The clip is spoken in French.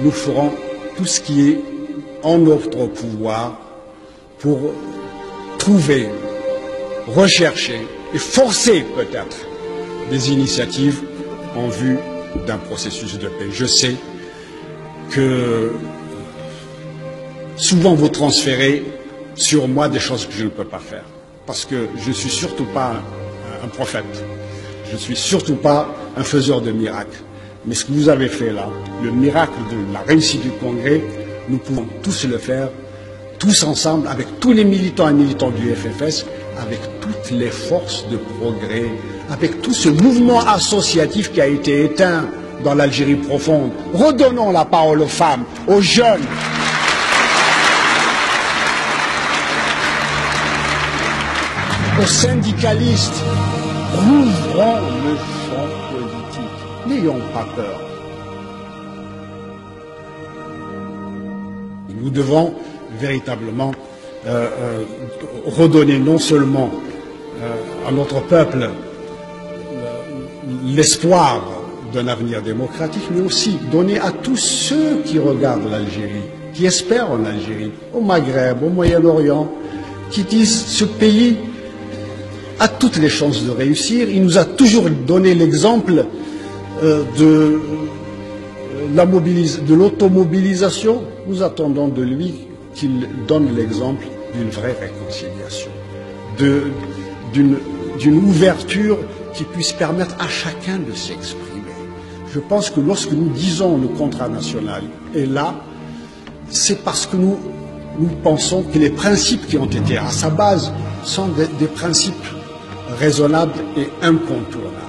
nous ferons tout ce qui est en notre pouvoir pour trouver, rechercher et forcer peut-être des initiatives en vue d'un processus de paix. Je sais que souvent vous transférez sur moi des choses que je ne peux pas faire. Parce que je ne suis surtout pas un, prophète. Je ne suis surtout pas un faiseur de miracles. Mais ce que vous avez fait là, le miracle de la réussite du Congrès, nous pouvons tous le faire, tous ensemble, avec tous les militants et militants du FFS, avec toutes les forces de progrès, avec tout ce mouvement associatif qui a été éteint dans l'Algérie profonde. Redonnons la parole aux femmes, aux jeunes. aux syndicalistes, rouvrons le champ. N'ayons pas peur. Nous devons véritablement euh, euh, redonner non seulement euh, à notre peuple l'espoir d'un avenir démocratique, mais aussi donner à tous ceux qui regardent l'Algérie, qui espèrent en Algérie, au Maghreb, au Moyen-Orient, qui disent ce pays a toutes les chances de réussir. Il nous a toujours donné l'exemple de, de l'automobilisation. Nous attendons de lui qu'il donne l'exemple d'une vraie réconciliation, d'une ouverture qui puisse permettre à chacun de s'exprimer. Je pense que lorsque nous disons le contrat national est là, c'est parce que nous, pensons que les principes qui ont été à sa base sont des, principes raisonnable et incontournable.